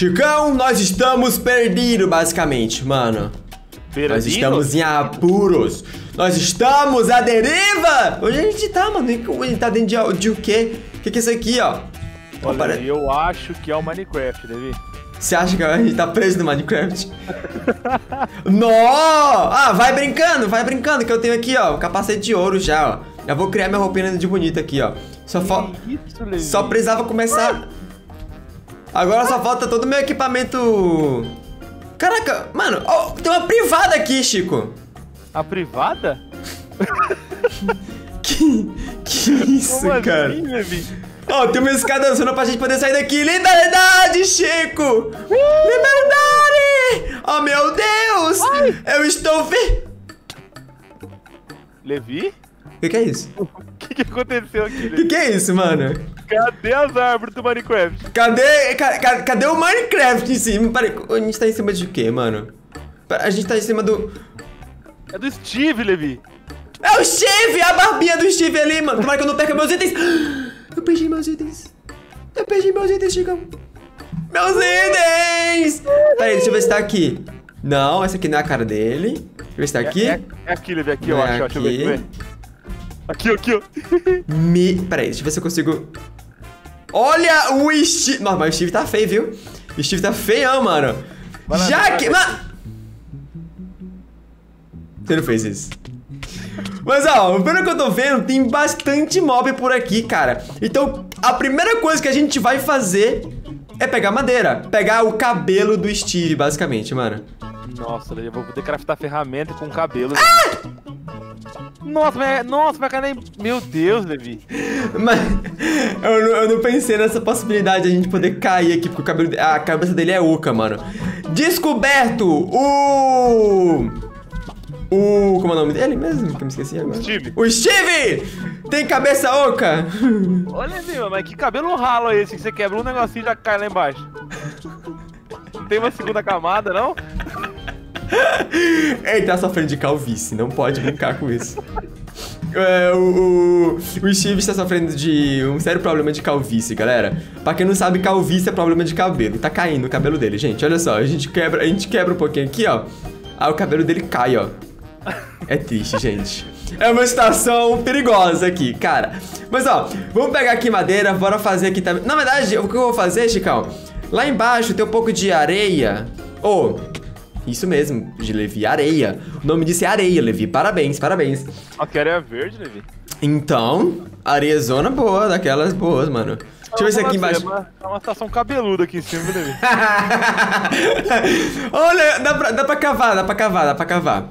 Chicão, nós estamos perdidos, basicamente, mano. Perdido? Nós estamos em apuros. Nós estamos à deriva! Onde a gente tá, mano? A gente tá dentro de, de o quê? O que, que é isso aqui, ó? Olha, eu acho que é o Minecraft, Levi. Você acha que a gente tá preso no Minecraft? Nó! Ah, vai brincando, vai brincando, que eu tenho aqui, ó, o capacete de ouro já, ó. Já vou criar minha roupinha de bonita aqui, ó. Só, fa- Isso, só precisava começar. Agora só falta todo o meu equipamento. Caraca, mano, ó, tem uma privada aqui, Chico. A privada? Que, que isso, Como cara? assim, Levi? Ó, tem uma escada zona pra gente poder sair daqui. Liberdade, Chico! Liberdade! Oh, meu Deus! Eu estou vi... Levi? O que, que é isso? O que, que aconteceu aqui, O que, que é isso, mano? Cadê as árvores do Minecraft? Cadê, ca- ca- cadê o Minecraft em cima? Peraí, a gente tá em cima de quê, mano? A gente tá em cima do... É do Steve, Levi. É o Steve! A barbinha do Steve ali, mano! Tomara que eu não perca meus itens! Eu perdi meus itens! Eu perdi meus itens, Chicão! Meus itens! Peraí, deixa eu ver se tá aqui. Não, essa aqui não é a cara dele. Deixa eu ver se tá aqui. É, é, é aqui, Levi, aqui, Não ó. é Aqui, ó. Deixa eu ver, deixa eu ver. Aqui, aqui, ó. Me... Peraí, deixa eu ver se eu consigo... Olha o Steve... Nossa, mas o Steve tá feio, viu? O Steve tá feião, mano. Vai lá, Já vai lá, que... vai. Você não fez isso. Mas, ó, pelo que eu tô vendo, tem bastante mob por aqui, cara. Então, a primeira coisa que a gente vai fazer é pegar madeira. Pegar o cabelo do Steve, basicamente, mano. Nossa, eu vou poder craftar ferramenta com cabelo. Ah! Nossa, mas, nossa, vai cair nem... Meu Deus, Levi. Mas eu não, eu não pensei nessa possibilidade de a gente poder cair aqui, porque o cabelo, a cabeça dele é oca, mano. Descoberto o. O. Como é o nome dele mesmo? Que eu me esqueci agora. Steve. O Steve! Tem cabeça oca! Olha, Levi, mas que cabelo ralo é esse que você quebra um negocinho e já cai lá embaixo? Não tem uma segunda camada, não? Ele tá sofrendo de calvície, não pode brincar com isso. É, o, o, o Steve está sofrendo de um sério problema de calvície, galera. Pra quem não sabe, calvície é problema de cabelo. Tá caindo o cabelo dele, gente. Olha só, a gente quebra, a gente quebra um pouquinho aqui, ó. Aí o cabelo dele cai, ó. É triste, gente. É uma situação perigosa aqui, cara. Mas ó, vamos pegar aqui madeira, bora fazer aqui também. Na verdade, o que eu vou fazer, Chicão? Lá embaixo tem um pouco de areia. Ô, isso mesmo, de Levi, areia. O nome disso é areia, Levi. Parabéns, parabéns. Ó, que areia verde, Levi. Então, areia zona boa, daquelas boas, mano. Deixa eu ver se aqui embaixo. Uma, é uma estação cabeluda aqui em cima, Levi. Olha, dá pra, dá pra cavar, dá pra cavar, dá pra cavar.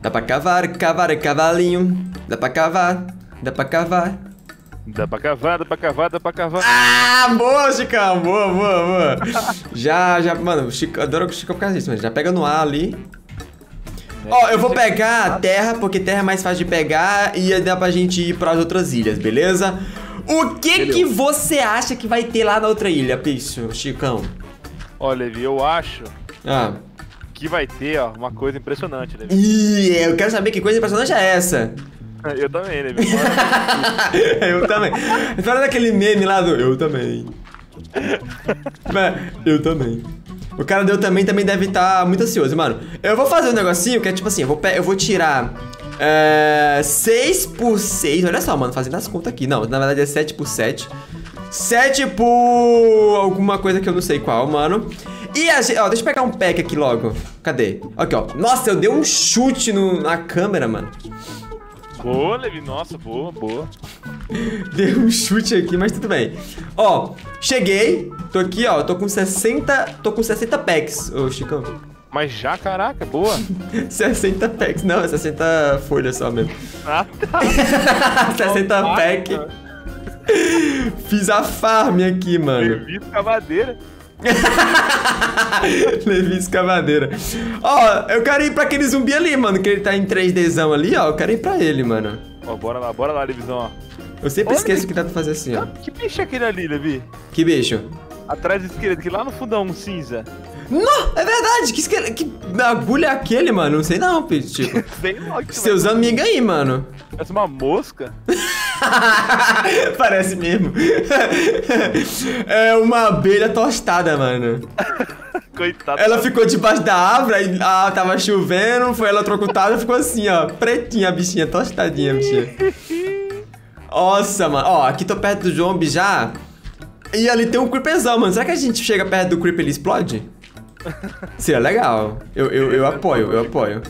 Dá pra cavar, cavar cavalinho. Dá pra cavar, dá pra cavar. Dá pra cavar, dá pra cavar, dá pra cavar. Ah, boa, Chicão, boa, boa, boa. já, já, mano, Chico, adoro o Chico por causa disso, mano. Já pega no ar ali. Ó, eu vou pegar a terra, porque terra é mais fácil de pegar e dá pra gente ir pras outras ilhas, beleza? O que Beleza. que você acha que vai ter lá na outra ilha, bicho, Chicão? Ó, Levi, eu acho Ah. que vai ter, ó, uma coisa impressionante, Levi. Ih, eu quero saber que coisa impressionante é essa. Eu também, Levi. eu também. Fala daquele meme lá do eu também. Eu também. O cara deu também também deve estar muito ansioso, mano. Eu vou fazer um negocinho que é tipo assim, eu vou, eu vou tirar é, 6 por 6. Olha só, mano, fazendo as contas aqui. Não, na verdade é 7 por 7. 7 por alguma coisa que eu não sei qual, mano. E a gente, ó, deixa eu pegar um pack aqui logo. Cadê? Aqui, ó. Nossa, eu dei um chute no- na câmera, mano. Boa, Levi, nossa, boa, boa. Dei um chute aqui, mas tudo bem. Ó, cheguei. Tô aqui, ó. Tô com 60. Tô com 60 packs, ô Chicão. Mas já, caraca, boa. 60 packs. Não, é 60 folhas só mesmo. Ah, tá. 60 pack. Fiz a farm aqui, mano. Levi, cavadeira. Levi escavadeira. Ó, eu quero ir pra aquele zumbi ali, mano. Que ele tá em 3Dzão ali, ó. Eu quero ir pra ele, mano. Ó, bora lá, bora lá, Levizão, ó. Eu sempre Olha esqueço que- dá pra fazer assim, ó. Que bicho é aquele ali, Levi? Que bicho. Atrás do esqueleto, que lá no fundão, um cinza. Não, é verdade. Que, esquele- que agulha é aquele, mano? Não sei não, Pete. Tipo. Sei lá, usando amiga aí, mano. Parece uma mosca. Parece mesmo. é uma abelha tostada, mano. Coitado. Ela ficou debaixo da árvore, aí ah, tava chovendo, foi eletrocutada, ficou assim, ó, pretinha a bichinha, tostadinha a bichinha. Nossa, mano. Ó, aqui tô perto do zombie já. E ali tem um creeperzão, mano. Será que a gente chega perto do creep e ele explode? Seria legal. Eu, eu, eu apoio, eu apoio.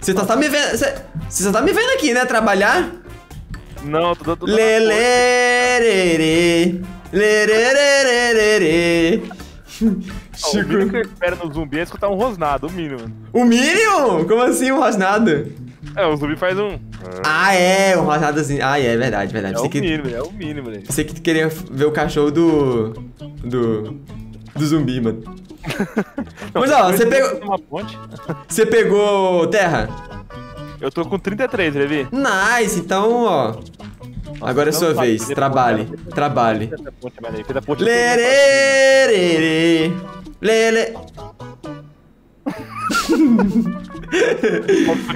Você só tá me vendo. Você você só tá me vendo aqui, né? Trabalhar? Não, tô dando. Lelê. Lerererererê. O mínimo que eu espero no zumbi é escutar um rosnado, o mínimo. O mínimo? Como assim um rosnado? É, o zumbi faz um. Ah, é, um rosadozinho. Ah, é, verdade, verdade. É Você o que, mínimo, é o mínimo, né? você que queria ver o cachorro do. do. do zumbi, mano. Mas ó, você pegou. Você pegou terra? Eu tô com 33, Levi. Nice, então, ó. Agora é sua vez. Trabalhe. Trabalhe. Lerererê. Lele.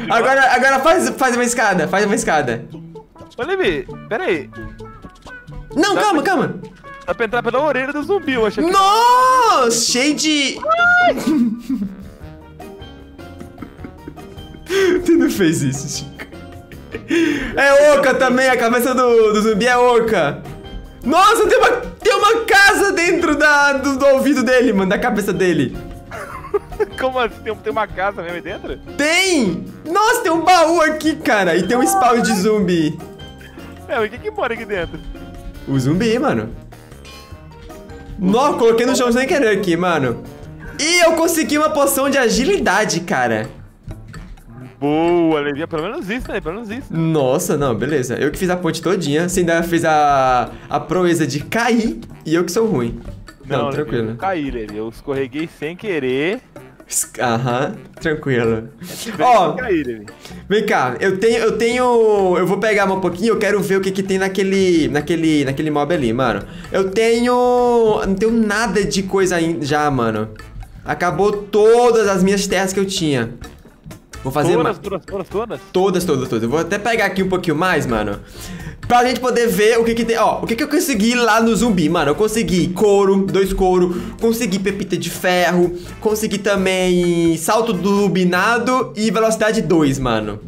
Agora, agora faz, faz uma escada, faz uma escada. Ô, Levi, pera aí. Não, calma, calma. Dá pra entrar pela orelha do zumbi, eu achei que... Nossa, cheio de. tu não fez isso, Chico. É oca também, a cabeça do, do zumbi é oca. Nossa, tem uma, tem uma casa dentro da, do, do ouvido dele, mano, da cabeça dele. Como assim? Tem, tem uma casa mesmo aí dentro? Tem! Nossa, tem um baú aqui, cara. E tem um spawn de zumbi. É, mas o que que mora aqui dentro? O zumbi, mano. Nossa, coloquei no chão sem querer aqui, mano. E eu consegui uma poção de agilidade, cara. Boa, Levi. Pelo menos isso, né? Pelo menos isso. Nossa, não, beleza. Eu que fiz a ponte todinha. Você ainda fez a, a proeza de cair e eu que sou ruim. Não, eu tranquilo. não caí, Levi. Eu escorreguei sem querer. Aham, tranquilo. Ó, Ó. Levi. vem cá, eu tenho, eu tenho, eu vou pegar um pouquinho, eu quero ver o que que tem naquele, naquele, naquele mob ali, mano. Eu tenho, não tenho nada de coisa ainda já, mano. Acabou todas as minhas terras que eu tinha. Vou fazer Todas, todas, todas, todas. Todas, todas, todas. Eu vou até pegar aqui um pouquinho mais, mano. Pra gente poder ver o que que tem. Ó, o que que eu consegui lá no zumbi, mano. Eu consegui couro, dois couro. Consegui pepita de ferro. Consegui também salto turbinado e velocidade 2, mano.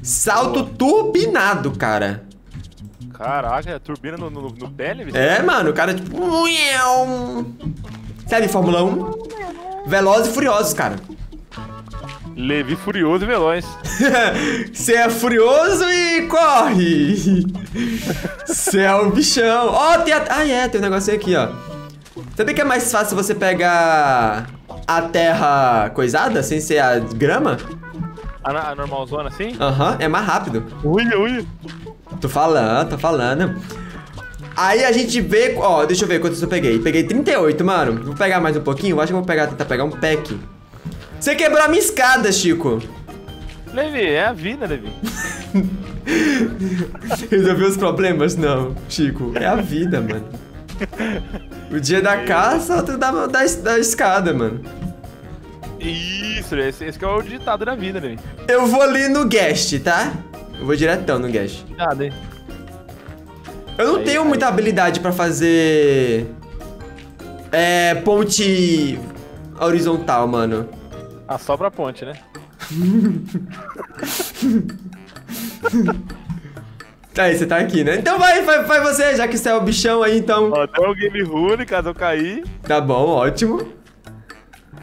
Salto turbinado, cara. Caraca, é turbina no, no, no pé, Levi? É, mano, o cara tipo. Sabe, Fórmula 1? Velozes e furiosos, cara. Levi furioso e veloz. Você é furioso e corre! Você é o bichão. Ó, tem a... Ah, é, tem um negocinho aqui, ó. Sabia que é mais fácil você pegar a terra coisada, sem ser a grama? A, a normalzona assim? Aham, é mais rápido. Uia, uia. Tô falando, tô falando. Aí a gente vê... Ó, deixa eu ver quantos eu peguei. Peguei 38, mano. Vou pegar mais um pouquinho. Eu acho que eu vou pegar, tentar pegar um pack. Você quebrou a minha escada, Chico. Levi, é a vida, Levi. Resolveu os problemas? Não, Chico. É a vida, mano. O dia da caça, outro da, da, da escada, mano. Isso, esse, esse que é o ditado da vida, Levi. Eu vou ali no guest, tá? Eu vou diretão no guest. Nada, hein? Eu não Aí, tenho aí. muita habilidade pra fazer. É. Ponte horizontal, mano. Ah, sobra a ponte, né? Aí, você tá aqui, né? Então vai, vai, vai você, já que você é o bichão aí, então. Ó, tem o game rune, caso eu cair. Tá bom, ótimo.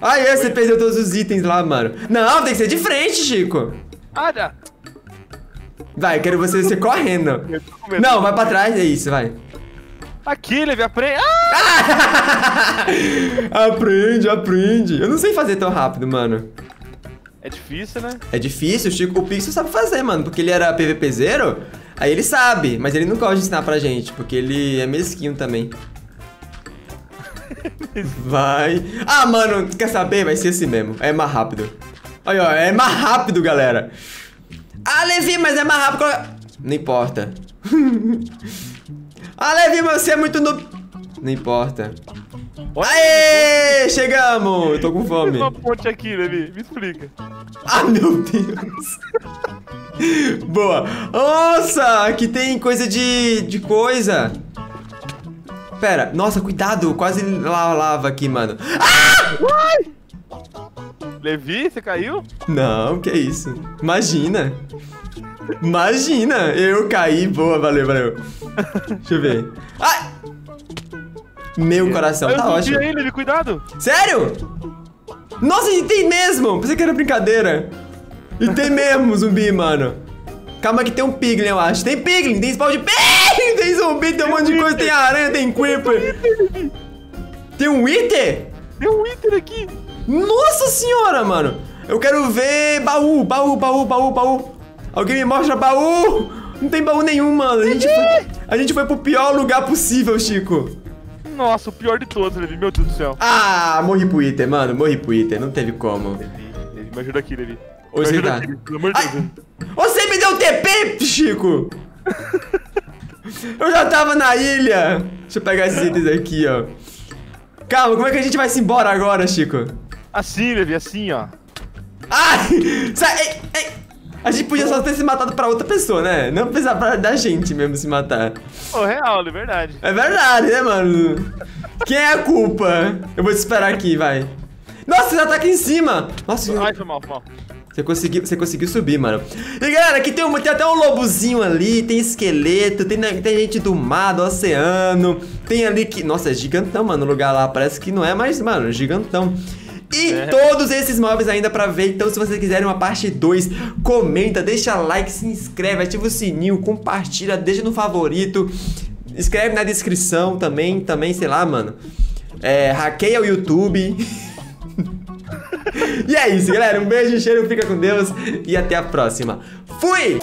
Ah, é, você perdeu todos os itens lá, mano. Não, tem que ser de frente, Chico. Ah, já. Vai, quero você ser correndo. Eu tô com medo. Não, vai pra trás, é isso, vai. Aqui, Levi, aprende. Ah! aprende, aprende. Eu não sei fazer tão rápido, mano. É difícil, né? É difícil, o Chico, o Pixel sabe fazer, mano, porque ele era PVPzeiro, aí ele sabe, mas ele não gosta de ensinar pra gente, porque ele é mesquinho também. Vai. Ah, mano, quer saber? Vai ser assim mesmo. É mais rápido. Olha, ó, é mais rápido, galera. Ah, Levi, mas é mais rápido. Não importa. ah, Levi, mas você é muito no. Não importa. Olha, Aê! Chegamos! Eu tô com fome. uma ponte aqui, Levi. Me explica. Ah, meu Deus! Boa. Nossa, aqui tem coisa de, de coisa. Pera, nossa, cuidado, quase la- lava aqui, mano. Levi, você caiu? Não, que isso? Imagina. Imagina, eu caí. Boa, valeu, valeu. Deixa eu ver. Ai! Meu coração, eu tá ótimo. aí, Levi, cuidado. Sério? Nossa, e tem mesmo! Pensei que era brincadeira. E tem mesmo zumbi, mano. Calma que tem um piglin, eu acho. Tem piglin, tem spawn de piglin, tem zumbi, tem um monte de coisa, tem aranha, tem creeper. Tem um wither? Tem um Wither aqui. Nossa senhora, mano. Eu quero ver baú, baú, baú, baú, baú. Alguém me mostra baú. Não tem baú nenhum, mano. A gente foi, a gente foi pro pior lugar possível, Chico. Nossa, o pior de todos, Levi. Meu Deus do céu. Ah, morri pro Iter, mano. Morri pro Iter. Não teve como. Levi, Levi, me ajuda aqui, Levi. Ô, me ajuda tá- aqui, pelo amor de Deus. você me deu TP, Chico! Eu já tava na ilha! Deixa eu pegar esses itens aqui, ó. Calma, como é que a gente vai se embora agora, Chico? Assim, Levi, assim, ó. Ai! Sai! Ei, ei. A gente podia só ter se matado pra outra pessoa, né? Não precisava da gente mesmo se matar. Ô, real, é verdade. É verdade, né, mano? Quem é a culpa? Eu vou te esperar aqui, vai. Nossa, você já tá aqui em cima! Nossa, Ai, foi mal, foi mal. Você conseguiu, você conseguiu subir, mano. E galera, aqui tem, um, tem até um lobozinho ali, tem esqueleto, tem, né, tem gente do mar, do oceano. Tem ali que. Nossa, é gigantão, mano, o lugar lá. Parece que não é, mas, mano, gigantão. E É. todos esses mobs ainda pra ver. Então, se vocês quiserem uma parte 2, comenta, deixa like, se inscreve, ativa o sininho, compartilha, deixa no favorito. Escreve na descrição também, também, sei lá, mano. É, hackeia o YouTube. E é isso, galera. Um beijo, cheiro, fica com Deus e até a próxima. Fui!